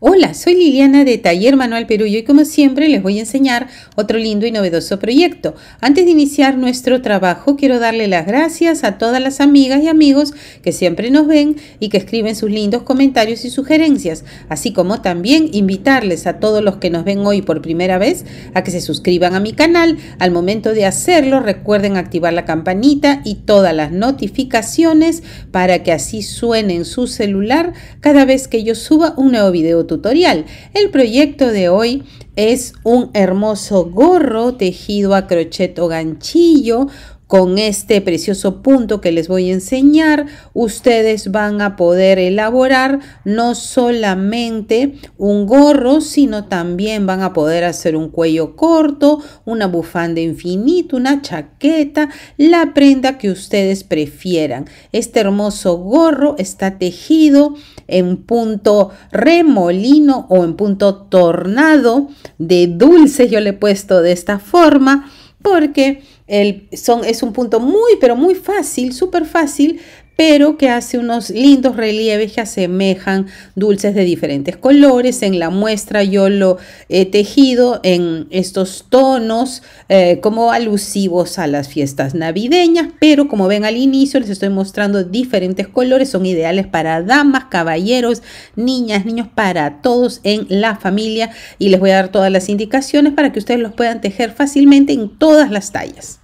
Hola, soy Liliana de Taller Manual Perú y como siempre les voy a enseñar otro lindo y novedoso proyecto. Antes de iniciar nuestro trabajo quiero darle las gracias a todas las amigas y amigos que siempre nos ven y que escriben sus lindos comentarios y sugerencias, así como también invitarles a todos los que nos ven hoy por primera vez a que se suscriban a mi canal. Al momento de hacerlo recuerden activar la campanita y todas las notificaciones para que así suene en su celular cada vez que yo suba un nuevo video tutorial. El proyecto de hoy es un hermoso gorro tejido a crochet o ganchillo con este precioso punto que les voy a enseñar, ustedes van a poder elaborar no solamente un gorro, sino también van a poder hacer un cuello corto, una bufanda infinita, una chaqueta, la prenda que ustedes prefieran. Este hermoso gorro está tejido en punto remolino o en punto tornado de dulce, yo le he puesto de esta forma porque el, son, es un punto muy, pero muy fácil, súper fácil pero que hace unos lindos relieves que asemejan dulces de diferentes colores. En la muestra yo lo he tejido en estos tonos eh, como alusivos a las fiestas navideñas, pero como ven al inicio les estoy mostrando diferentes colores, son ideales para damas, caballeros, niñas, niños, para todos en la familia y les voy a dar todas las indicaciones para que ustedes los puedan tejer fácilmente en todas las tallas.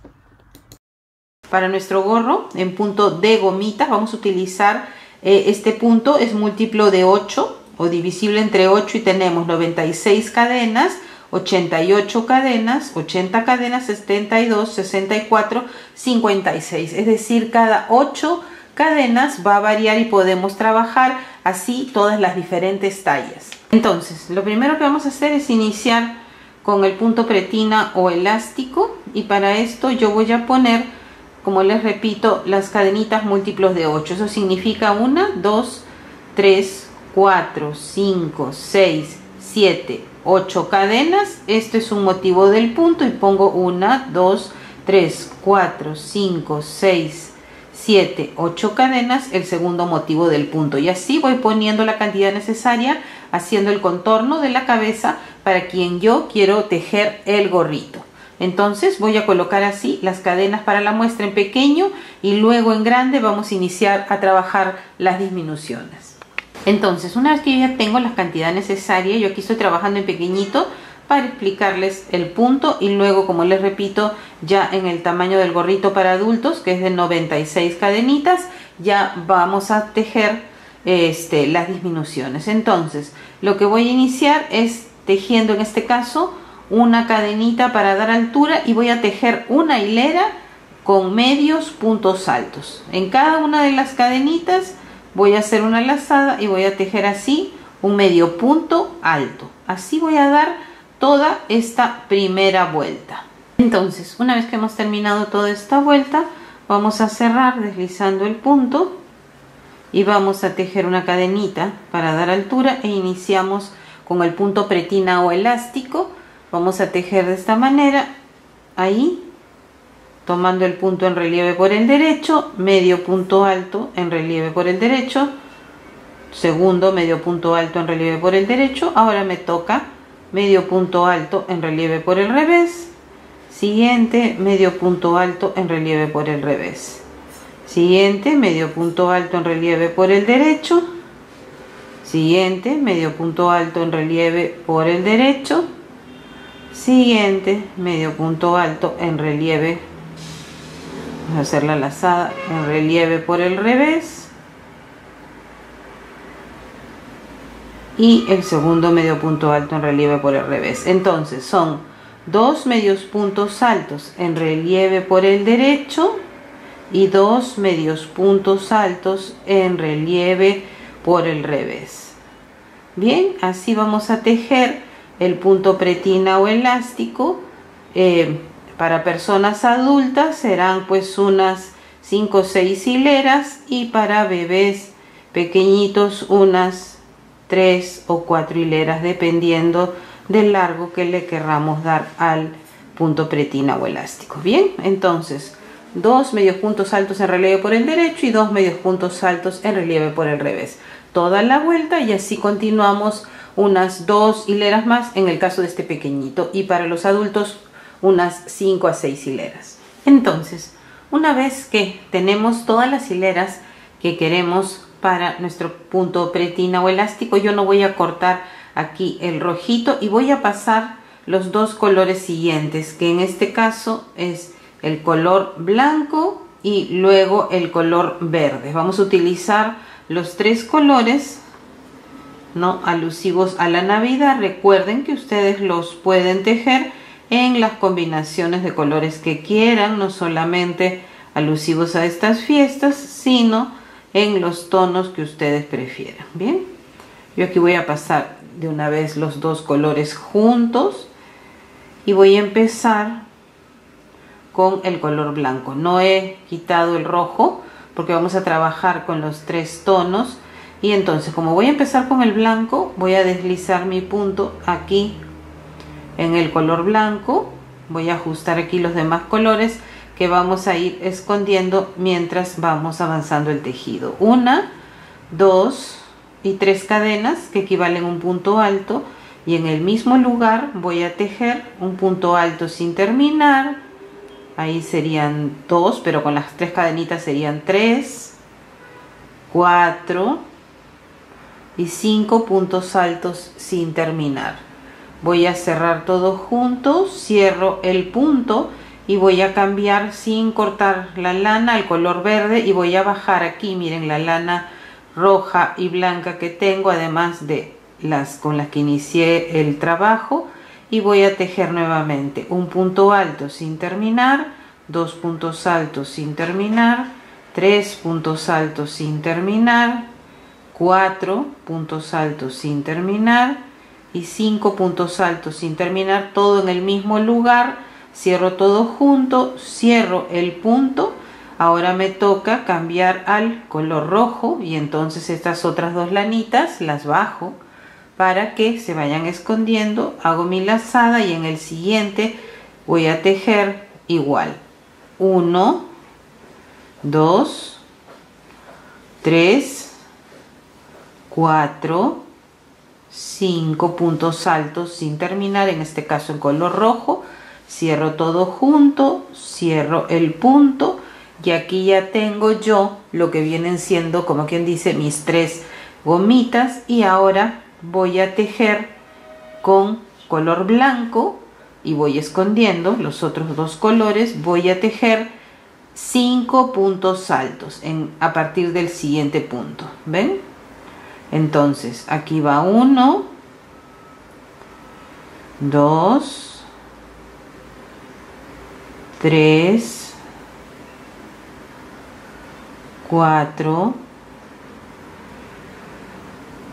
Para nuestro gorro en punto de gomitas vamos a utilizar eh, este punto, es múltiplo de 8 o divisible entre 8 y tenemos 96 cadenas, 88 cadenas, 80 cadenas, 72, 64, 56. Es decir, cada 8 cadenas va a variar y podemos trabajar así todas las diferentes tallas. Entonces, lo primero que vamos a hacer es iniciar con el punto pretina o elástico y para esto yo voy a poner como les repito, las cadenitas múltiplos de 8. Eso significa 1, 2, 3, 4, 5, 6, 7, 8 cadenas. Esto es un motivo del punto y pongo 1, 2, 3, 4, 5, 6, 7, 8 cadenas, el segundo motivo del punto. Y así voy poniendo la cantidad necesaria, haciendo el contorno de la cabeza para quien yo quiero tejer el gorrito. Entonces voy a colocar así las cadenas para la muestra en pequeño y luego en grande vamos a iniciar a trabajar las disminuciones. Entonces una vez que ya tengo la cantidad necesaria, yo aquí estoy trabajando en pequeñito para explicarles el punto y luego como les repito ya en el tamaño del gorrito para adultos que es de 96 cadenitas ya vamos a tejer este, las disminuciones. Entonces lo que voy a iniciar es tejiendo en este caso una cadenita para dar altura y voy a tejer una hilera con medios puntos altos. En cada una de las cadenitas voy a hacer una lazada y voy a tejer así un medio punto alto. Así voy a dar toda esta primera vuelta. Entonces, una vez que hemos terminado toda esta vuelta, vamos a cerrar deslizando el punto y vamos a tejer una cadenita para dar altura e iniciamos con el punto pretina o elástico vamos a tejer de esta manera ahí tomando el punto en relieve por el derecho medio punto alto en relieve por el derecho segundo medio punto alto en relieve por el derecho ahora me toca medio punto alto en relieve por el revés siguiente medio punto alto en relieve por el revés siguiente medio punto alto en relieve por el derecho siguiente medio punto alto en relieve por el derecho siguiente medio punto alto en relieve. Vamos a hacer la lazada en relieve por el revés. Y el segundo medio punto alto en relieve por el revés. Entonces son dos medios puntos altos en relieve por el derecho y dos medios puntos altos en relieve por el revés. Bien así vamos a tejer el punto pretina o elástico eh, para personas adultas serán pues unas 5 o 6 hileras y para bebés pequeñitos unas 3 o 4 hileras dependiendo del largo que le querramos dar al punto pretina o elástico. Bien entonces dos medios puntos altos en relieve por el derecho y dos medios puntos altos en relieve por el revés. Toda la vuelta y así continuamos unas dos hileras más en el caso de este pequeñito y para los adultos unas 5 a 6 hileras. Entonces, una vez que tenemos todas las hileras que queremos para nuestro punto pretina o elástico, yo no voy a cortar aquí el rojito y voy a pasar los dos colores siguientes, que en este caso es el color blanco y luego el color verde. Vamos a utilizar los tres colores no alusivos a la Navidad. Recuerden que ustedes los pueden tejer en las combinaciones de colores que quieran, no solamente alusivos a estas fiestas, sino en los tonos que ustedes prefieran. Bien, yo aquí voy a pasar de una vez los dos colores juntos y voy a empezar con el color blanco. No he quitado el rojo porque vamos a trabajar con los tres tonos y entonces como voy a empezar con el blanco voy a deslizar mi punto aquí en el color blanco. Voy a ajustar aquí los demás colores que vamos a ir escondiendo mientras vamos avanzando el tejido. Una dos y tres cadenas que equivalen a un punto alto. Y en el mismo lugar voy a tejer un punto alto sin terminar. Ahí serían dos pero con las tres cadenitas serían tres cuatro y cinco puntos altos sin terminar. Voy a cerrar todo junto cierro el punto y voy a cambiar sin cortar la lana al color verde y voy a bajar aquí miren la lana roja y blanca que tengo además de las con las que inicié el trabajo y voy a tejer nuevamente. Un punto alto sin terminar dos puntos altos sin terminar tres puntos altos sin terminar cuatro puntos altos sin terminar y cinco puntos altos sin terminar todo en el mismo lugar. Cierro todo junto cierro el punto. Ahora me toca cambiar al color rojo y entonces estas otras dos lanitas las bajo para que se vayan escondiendo. Hago mi lazada y en el siguiente voy a tejer igual. 1 2 3 4 5 puntos altos sin terminar en este caso en color rojo. Cierro todo junto cierro el punto y aquí ya tengo yo lo que vienen siendo como quien dice mis tres gomitas y ahora voy a tejer con color blanco y voy escondiendo los otros dos colores. Voy a tejer cinco puntos altos en, a partir del siguiente punto ven entonces aquí va uno dos tres 4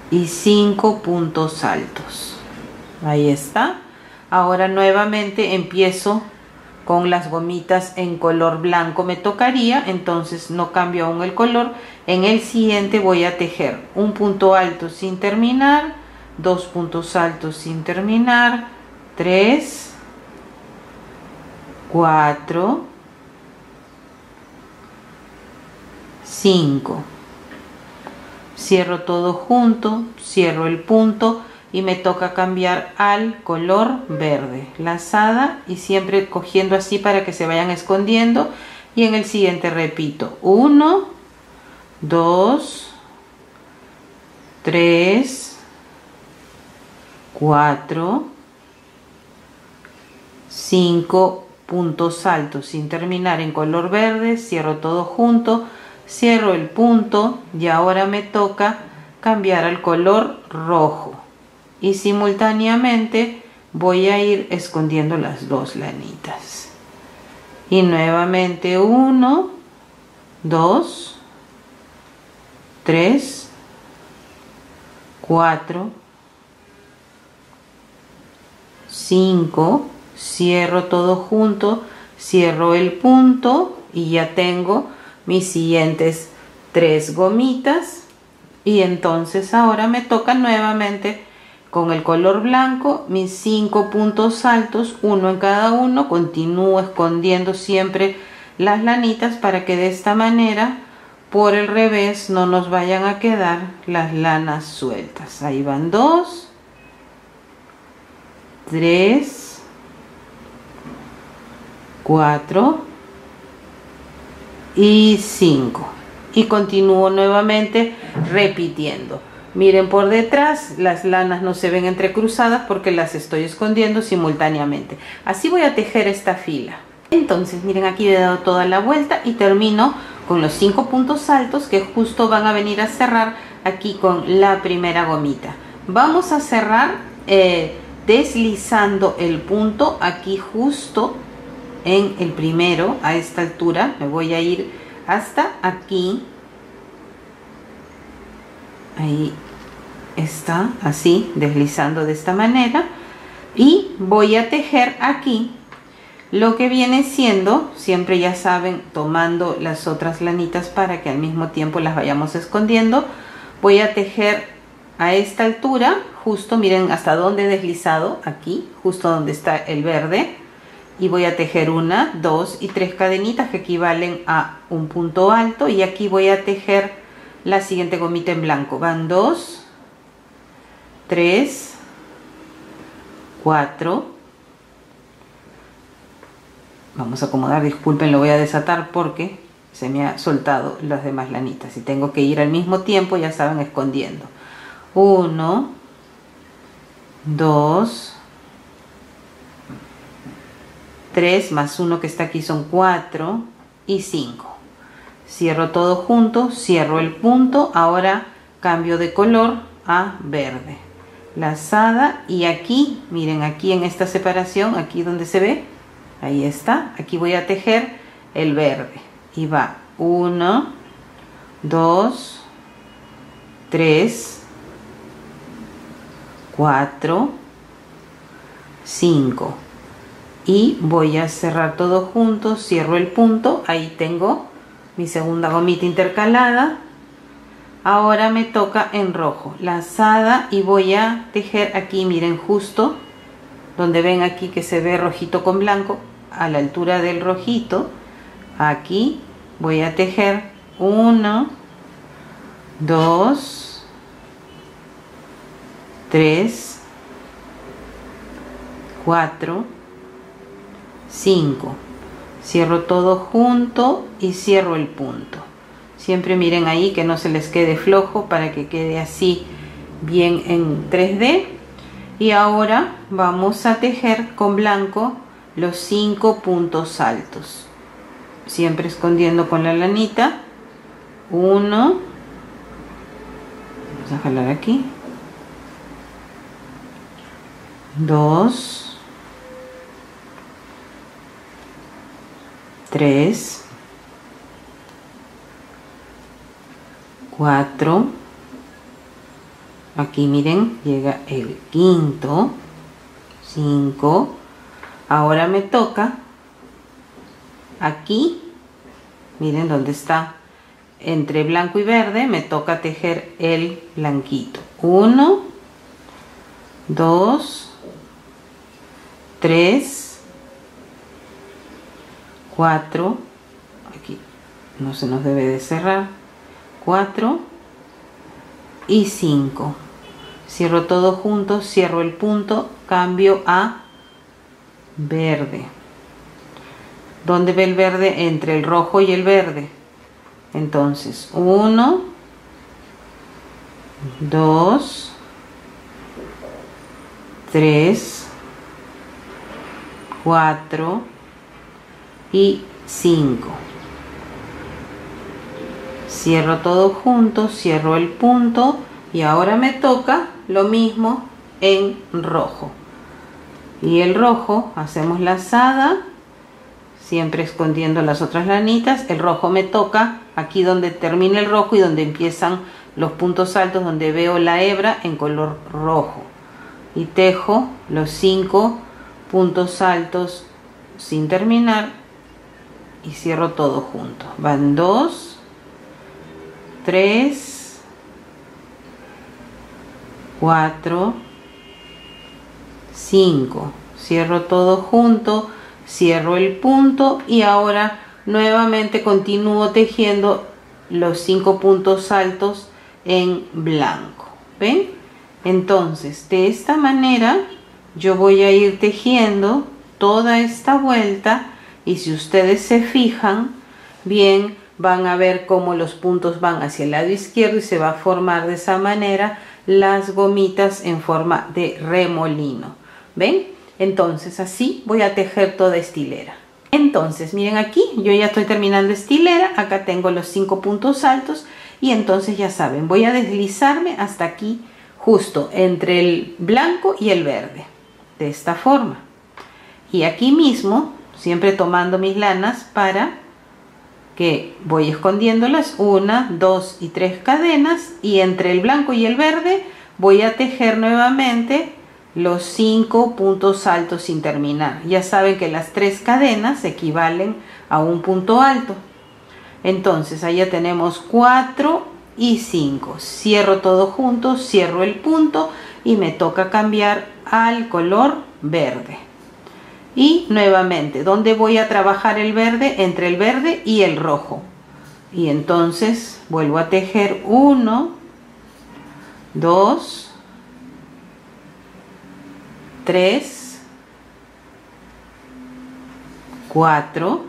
y 5 puntos altos. Ahí está. Ahora nuevamente empiezo con las gomitas en color blanco me tocaría entonces no cambio aún el color. En el siguiente voy a tejer un punto alto sin terminar dos puntos altos sin terminar 3 4 5 cierro todo junto cierro el punto y me toca cambiar al color verde lazada y siempre cogiendo así para que se vayan escondiendo. Y en el siguiente repito 1 2 3 4 5 puntos altos. Sin terminar en color verde cierro todo junto cierro el punto y ahora me toca cambiar al color rojo y simultáneamente voy a ir escondiendo las dos lanitas. Y nuevamente 1 2 3 4 5 cierro todo junto cierro el punto y ya tengo mis siguientes tres gomitas. Y entonces ahora me toca nuevamente con el color blanco mis cinco puntos altos uno en cada uno. Continúo escondiendo siempre las lanitas para que de esta manera por el revés no nos vayan a quedar las lanas sueltas. Ahí van dos 3 4 y 5 y continúo nuevamente repitiendo miren por detrás las lanas no se ven entrecruzadas porque las estoy escondiendo simultáneamente. Así voy a tejer esta fila. Entonces miren aquí he dado toda la vuelta y termino con los cinco puntos altos que justo van a venir a cerrar aquí con la primera gomita. Vamos a cerrar eh, deslizando el punto aquí justo en el primero a esta altura. Me voy a ir hasta aquí. Ahí está así deslizando de esta manera. Y voy a tejer aquí lo que viene siendo siempre ya saben tomando las otras lanitas para que al mismo tiempo las vayamos escondiendo. Voy a tejer a esta altura justo miren hasta donde he deslizado aquí justo donde está el verde. Y voy a tejer una, dos y tres cadenitas que equivalen a un punto alto. Y aquí voy a tejer la siguiente gomita en blanco. Van dos, tres, cuatro. Vamos a acomodar, disculpen, lo voy a desatar porque se me ha soltado las demás lanitas y tengo que ir al mismo tiempo, ya saben, escondiendo. Uno, dos, 3 más 1 que está aquí son 4 y 5. Cierro todo junto, cierro el punto, ahora cambio de color a verde. Lazada y aquí, miren aquí en esta separación, aquí donde se ve, ahí está, aquí voy a tejer el verde. Y va 1, 2, 3, 4, 5 y voy a cerrar todo junto, cierro el punto, ahí tengo mi segunda gomita intercalada. Ahora me toca en rojo, lazada y voy a tejer aquí, miren justo donde ven aquí que se ve rojito con blanco, a la altura del rojito, aquí voy a tejer uno, dos, tres, cuatro 5 cierro todo junto y cierro el punto siempre miren ahí que no se les quede flojo para que quede así bien en 3D y ahora vamos a tejer con blanco los 5 puntos altos. Siempre escondiendo con la lanita. 1 vamos a jalar aquí. 2 3, 4, aquí miren, llega el quinto, 5, ahora me toca aquí, miren dónde está, entre blanco y verde me toca tejer el blanquito, 1, 2, 3, 4 aquí no se nos debe de cerrar 4 y 5 cierro todo junto cierro el punto cambio a verde ¿Dónde ve el verde? Entre el rojo y el verde. Entonces, 1, 2, 3, 4, y 5 cierro todo junto cierro el punto y ahora me toca lo mismo en rojo. Y el rojo hacemos lazada siempre escondiendo las otras lanitas el rojo me toca aquí donde termina el rojo y donde empiezan los puntos altos donde veo la hebra en color rojo. Y tejo los cinco puntos altos sin terminar y cierro todo junto. Van 2, 3, 4, 5. Cierro todo junto, cierro el punto y ahora nuevamente continúo tejiendo los 5 puntos altos en blanco. ¿Ven? Entonces, de esta manera yo voy a ir tejiendo toda esta vuelta y si ustedes se fijan bien van a ver cómo los puntos van hacia el lado izquierdo y se va a formar de esa manera las gomitas en forma de remolino. Ven entonces así voy a tejer toda esta hilera entonces miren aquí yo ya estoy terminando esta hilera acá tengo los cinco puntos altos y entonces ya saben voy a deslizarme hasta aquí justo entre el blanco y el verde de esta forma. Y aquí mismo siempre tomando mis lanas para que voy escondiéndolas una dos y tres cadenas y entre el blanco y el verde voy a tejer nuevamente los cinco puntos altos sin terminar ya saben que las tres cadenas equivalen a un punto alto entonces allá tenemos cuatro y 5. Cierro todo junto, cierro el punto y me toca cambiar al color verde. Y nuevamente, ¿dónde voy a trabajar el verde? Entre el verde y el rojo. Y entonces vuelvo a tejer 1, 2, 3, 4,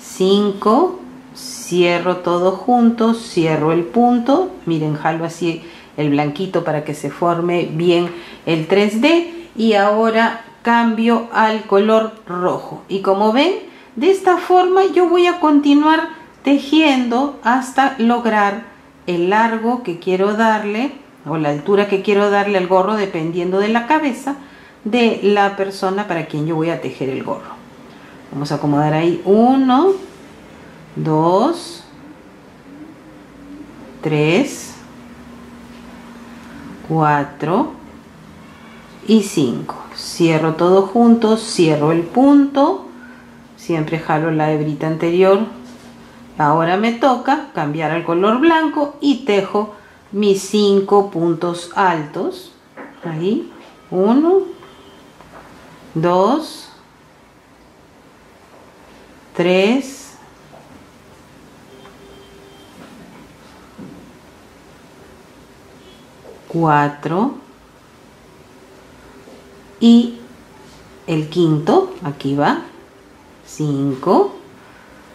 5, cierro todo junto, cierro el punto, miren, jalo así el blanquito para que se forme bien el 3D y ahora cambio al color rojo. Y como ven de esta forma yo voy a continuar tejiendo hasta lograr el largo que quiero darle o la altura que quiero darle al gorro dependiendo de la cabeza de la persona para quien yo voy a tejer el gorro. Vamos a acomodar ahí. Uno 2, 3, 4 y 5. Cierro todo junto, cierro el punto, siempre jalo la hebrita anterior. Ahora me toca cambiar al color blanco y tejo mis 5 puntos altos. Ahí, 1, 2, 3, 4 y el quinto, aquí va, 5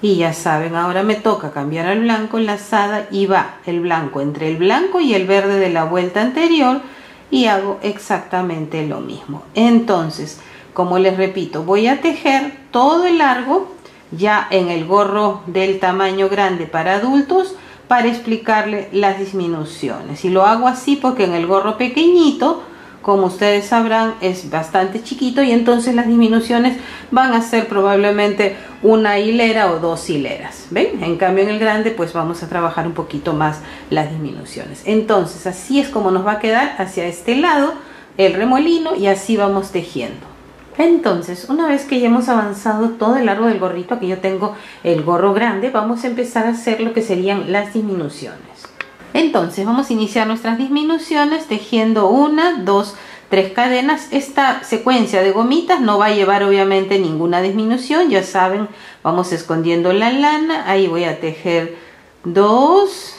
y ya saben, ahora me toca cambiar al blanco lazada y va el blanco entre el blanco y el verde de la vuelta anterior y hago exactamente lo mismo. Entonces, como les repito, voy a tejer todo el largo ya en el gorro del tamaño grande para adultos para explicarle las disminuciones. Y lo hago así porque en el gorro pequeñito, como ustedes sabrán, es bastante chiquito y entonces las disminuciones van a ser probablemente una hilera o dos hileras. ¿Ven? En cambio en el grande pues vamos a trabajar un poquito más las disminuciones. Entonces así es como nos va a quedar hacia este lado el remolino y así vamos tejiendo. Entonces, una vez que ya hemos avanzado todo el largo del gorrito, aquí yo tengo el gorro grande, vamos a empezar a hacer lo que serían las disminuciones. Entonces, vamos a iniciar nuestras disminuciones tejiendo una, dos, tres cadenas. Esta secuencia de gomitas no va a llevar obviamente ninguna disminución, ya saben, vamos escondiendo la lana, ahí voy a tejer dos,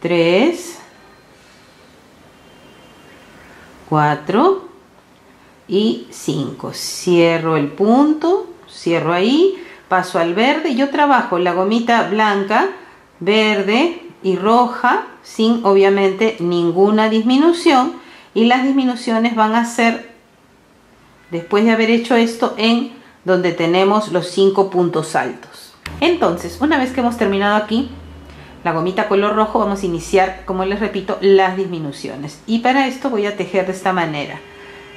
tres, cuatro, y 5 cierro el punto cierro ahí paso al verde. Yo trabajo la gomita blanca verde y roja sin obviamente ninguna disminución y las disminuciones van a ser después de haber hecho esto en donde tenemos los cinco puntos altos entonces una vez que hemos terminado aquí la gomita color rojo vamos a iniciar como les repito las disminuciones y para esto voy a tejer de esta manera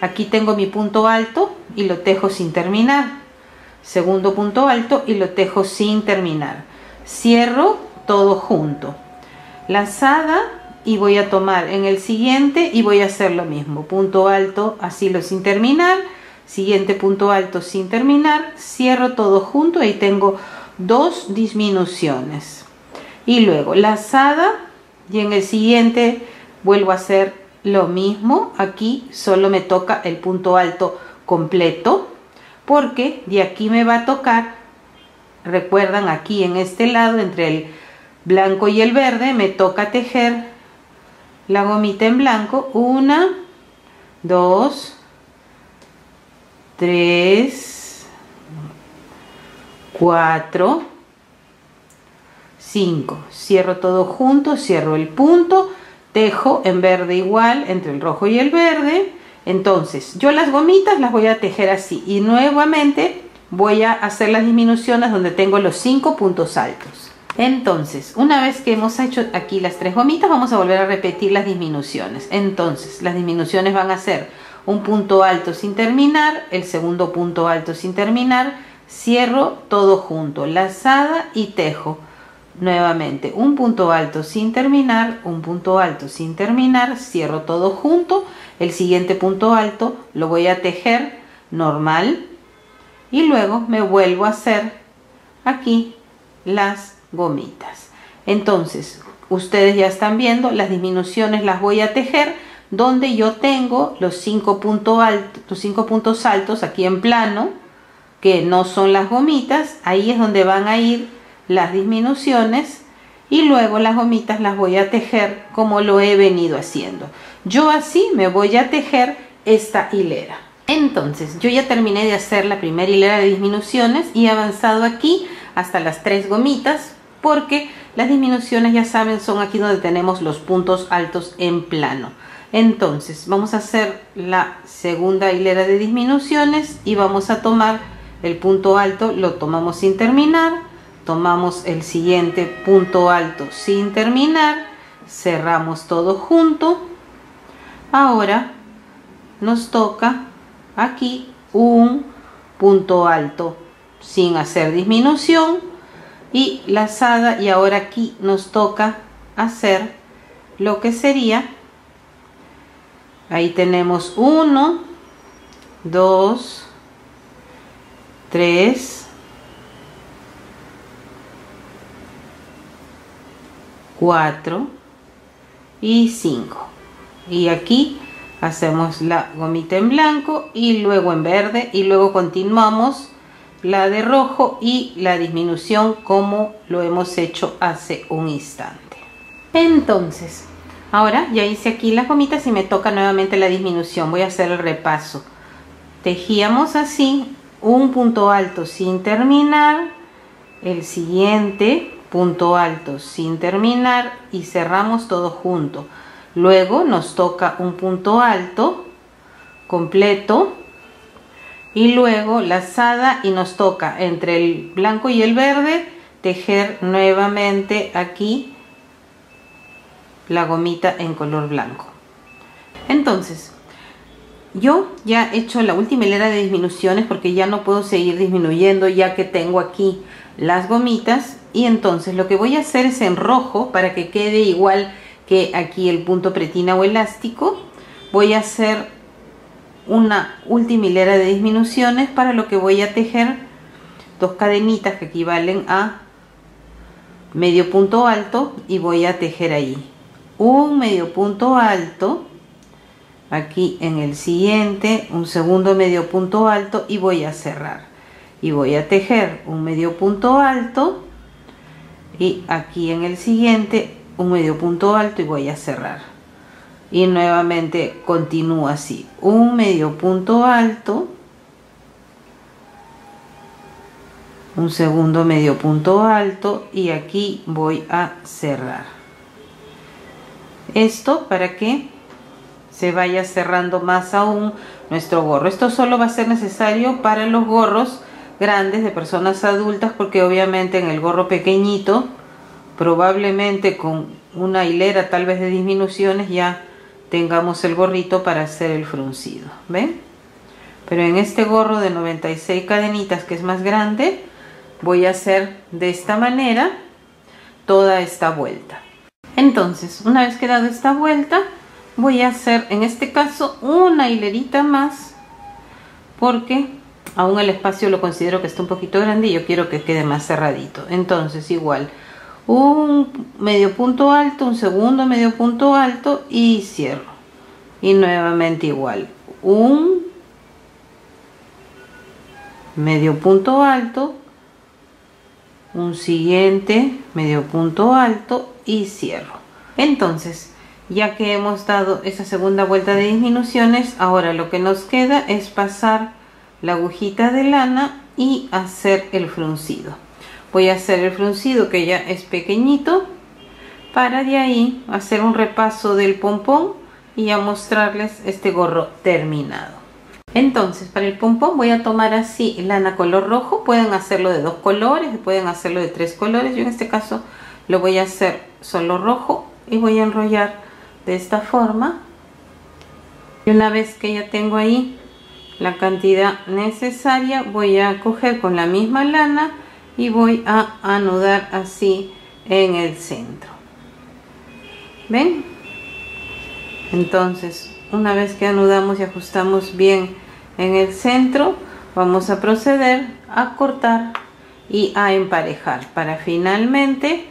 Aquí tengo mi punto alto y lo tejo sin terminar. Segundo punto alto y lo tejo sin terminar. Cierro todo junto. Lazada y voy a tomar en el siguiente y voy a hacer lo mismo. Punto alto, así lo sin terminar. Siguiente punto alto sin terminar. Cierro todo junto. Ahí tengo dos disminuciones. Y luego lazada y en el siguiente vuelvo a hacer lo mismo aquí solo me toca el punto alto completo porque de aquí me va a tocar recuerdan aquí en este lado entre el blanco y el verde me toca tejer la gomita en blanco. Una 2 3 4 5 cierro todo junto cierro el punto tejo en verde igual entre el rojo y el verde. Entonces yo las gomitas las voy a tejer así y nuevamente voy a hacer las disminuciones donde tengo los 5 puntos altos entonces una vez que hemos hecho aquí las tres gomitas vamos a volver a repetir las disminuciones. Entonces las disminuciones van a ser un punto alto sin terminar el segundo punto alto sin terminar. Cierro todo junto lazada y tejo nuevamente. Un punto alto sin terminar un punto alto sin terminar. Cierro todo junto. El siguiente punto alto lo voy a tejer normal. Y luego me vuelvo a hacer aquí las gomitas entonces ustedes ya están viendo las disminuciones las voy a tejer donde yo tengo los cinco, puntos altos, los cinco puntos altos aquí en plano que no son las gomitas ahí es donde van a ir las disminuciones y luego las gomitas las voy a tejer como lo he venido haciendo. Yo así me voy a tejer esta hilera. Entonces yo ya terminé de hacer la primera hilera de disminuciones y he avanzado aquí hasta las tres gomitas porque las disminuciones ya saben son aquí donde tenemos los puntos altos en plano. Entonces vamos a hacer la segunda hilera de disminuciones y vamos a tomar el punto alto, lo tomamos sin terminar, tomamos el siguiente punto alto sin terminar, cerramos todo junto. Ahora nos toca aquí un punto alto sin hacer disminución y lazada y ahora aquí nos toca hacer lo que sería ahí tenemos 1 2 3 4 y 5 y aquí hacemos la gomita en blanco y luego en verde y luego continuamos la de rojo y la disminución como lo hemos hecho hace un instante. Entonces ahora ya hice aquí las gomitas y me toca nuevamente la disminución. Voy a hacer el repaso. Tejíamos así un punto alto sin terminar el siguiente punto alto sin terminar y cerramos todo junto. Luego nos toca un punto alto completo y luego lazada y nos toca entre el blanco y el verde tejer nuevamente aquí la gomita en color blanco. Entonces yo ya he hecho la última hilera de disminuciones porque ya no puedo seguir disminuyendo ya que tengo aquí las gomitas y entonces lo que voy a hacer es en rojo para que quede igual que aquí el punto pretina o elástico. Voy a hacer una última hilera de disminuciones para lo que voy a tejer dos cadenitas que equivalen a medio punto alto y voy a tejer ahí. Un medio punto alto aquí en el siguiente un segundo medio punto alto y voy a cerrar. Y voy a tejer un medio punto alto y aquí en el siguiente un medio punto alto y voy a cerrar y nuevamente continúo así. Un medio punto alto. Un segundo medio punto alto. Y aquí voy a cerrar. Esto para que se vaya cerrando más aún nuestro gorro. Esto solo va a ser necesario para los gorros grandes de personas adultas porque obviamente en el gorro pequeñito probablemente con una hilera tal vez de disminuciones ya tengamos el gorrito para hacer el fruncido ven pero en este gorro de 96 cadenitas que es más grande voy a hacer de esta manera toda esta vuelta. Entonces una vez que dado esta vuelta voy a hacer en este caso una hilerita más porque aún el espacio lo considero que está un poquito grande y yo quiero que quede más cerradito. Entonces igual un medio punto alto un segundo medio punto alto y cierro. Y nuevamente igual un medio punto alto un siguiente medio punto alto y cierro. Entonces ya que hemos dado esa segunda vuelta de disminuciones ahora lo que nos queda es pasar la agujita de lana y hacer el fruncido voy a hacer el fruncido que ya es pequeñito para de ahí hacer un repaso del pompón y a mostrarles este gorro terminado. Entonces para el pompón voy a tomar así lana color rojo. Pueden hacerlo de dos colores pueden hacerlo de tres colores. Yo en este caso lo voy a hacer solo rojo y voy a enrollar de esta forma. Y una vez que ya tengo ahí la cantidad necesaria voy a coger con la misma lana y voy a anudar así en el centro. Ven entonces una vez que anudamos y ajustamos bien en el centro vamos a proceder a cortar y a emparejar para finalmente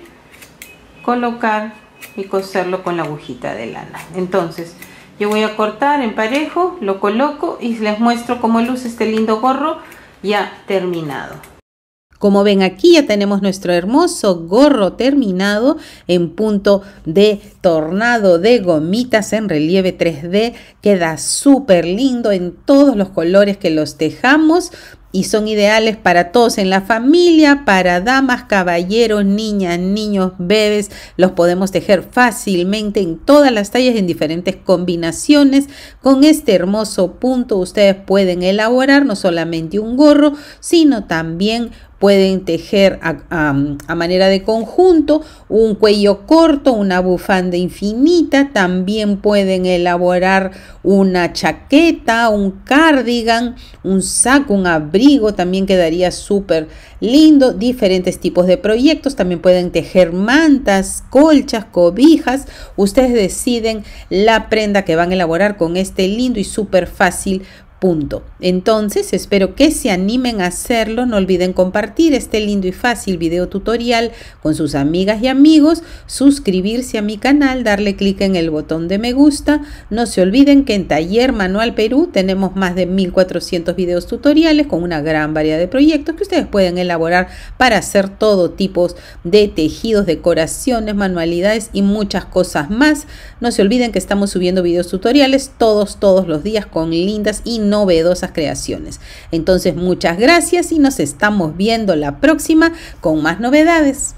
colocar y coserlo con la agujita de lana. Entonces yo voy a cortar en parejo lo coloco y les muestro cómo luce este lindo gorro ya terminado como ven aquí ya tenemos nuestro hermoso gorro terminado en punto de tornado de gomitas en relieve 3D. Queda súper lindo en todos los colores que los dejamos y son ideales para todos en la familia, para damas, caballeros, niñas, niños, bebés. Los podemos tejer fácilmente en todas las tallas, en diferentes combinaciones. Con este hermoso punto ustedes pueden elaborar no solamente un gorro, sino también pueden tejer a, manera de conjunto un cuello corto, una bufanda infinita, también pueden elaborar una chaqueta, un cardigan, un saco, un abrigo, también quedaría súper lindo, diferentes tipos de proyectos, también pueden tejer mantas, colchas, cobijas, ustedes deciden la prenda que van a elaborar con este lindo y súper fácil Punto. Entonces, espero que se animen a hacerlo. No olviden compartir este lindo y fácil video tutorial con sus amigas y amigos, suscribirse a mi canal, darle clic en el botón de me gusta. No se olviden que en Taller Manual Perú tenemos más de 1400 videos tutoriales con una gran variedad de proyectos que ustedes pueden elaborar para hacer todo tipo de tejidos, decoraciones, manualidades y muchas cosas más. No se olviden que estamos subiendo videos tutoriales todos, todos los días con lindas y novedosas creaciones. Entonces, muchas gracias y nos estamos viendo la próxima con más novedades.